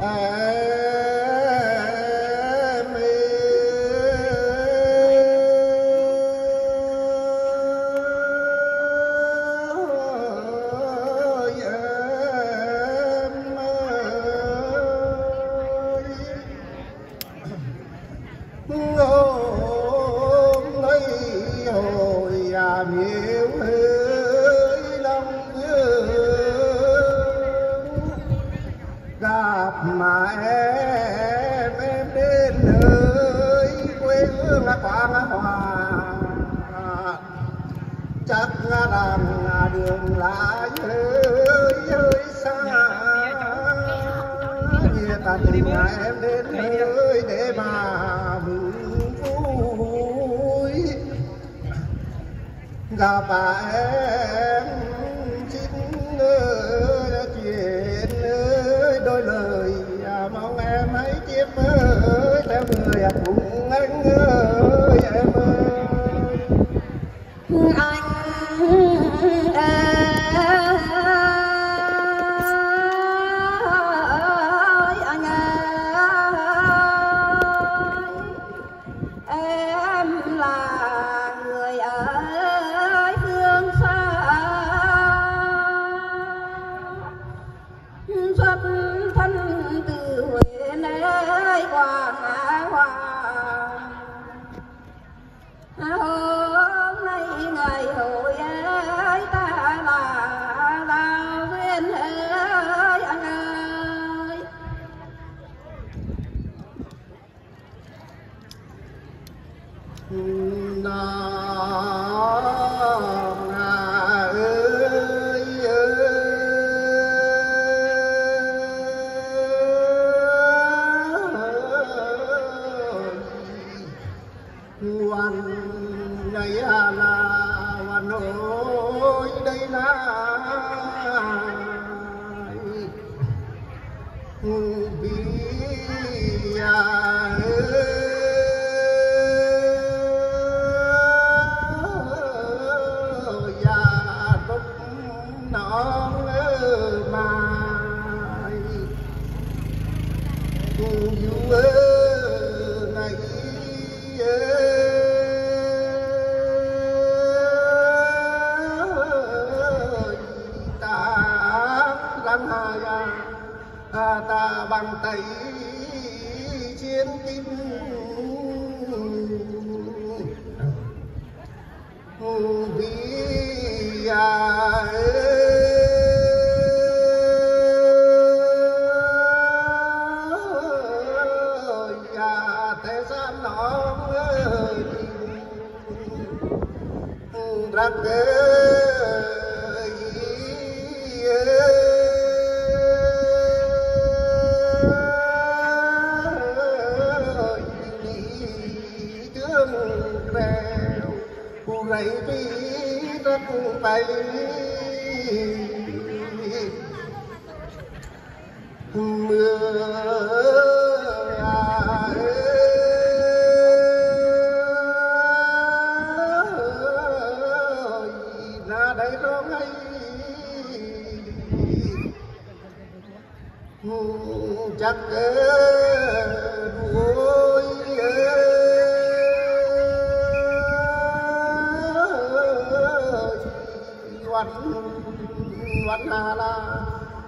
ơi gặp mà em em đến nơi quê hương quang hòa chắc rằng đường lại hơi hơi xa. Như ta tình em đến nơi để mà mừng vui. Gặp em đôi lời à, mong em hãy chia ơi theo người No. Ta hà ta bằng tay chiến kim vì nó rằng kênh Để không bỏ lỡ những video hấp dẫn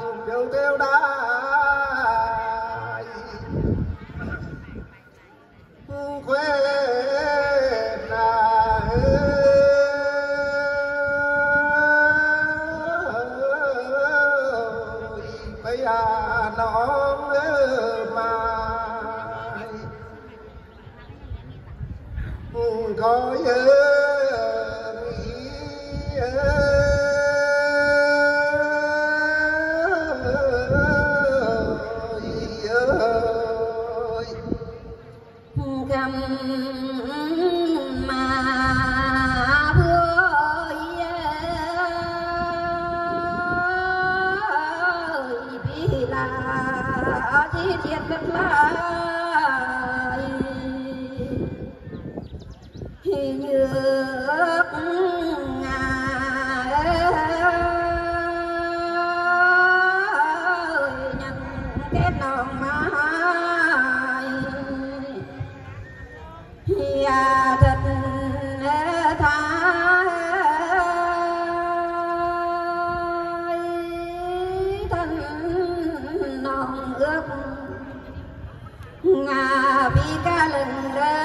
nhà kêu kêu đã đá quê bây giờ nó mà có nhớ អត់ទីទៀតទឹកថ្លៃហេញើកងាយញ៉ាំទេណោ nga bị ca lần ra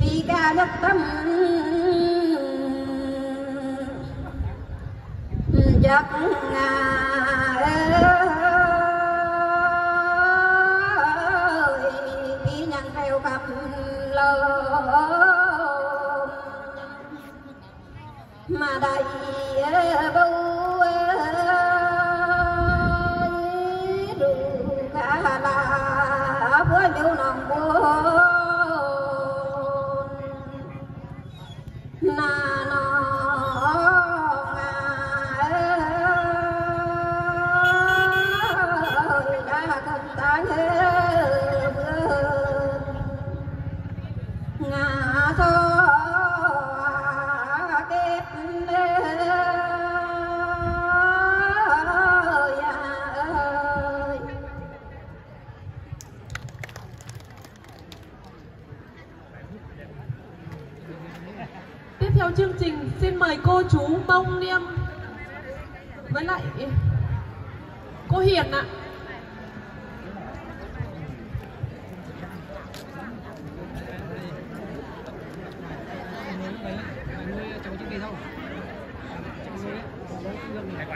vì ca nhất tâm giấc ơi đi nhận theo cặp lơ mà đây bưu rượu cả là bữa Theo chương trình xin mời cô chú Mông Niêm với lại cô Hiền ạ. đứng đứng dậy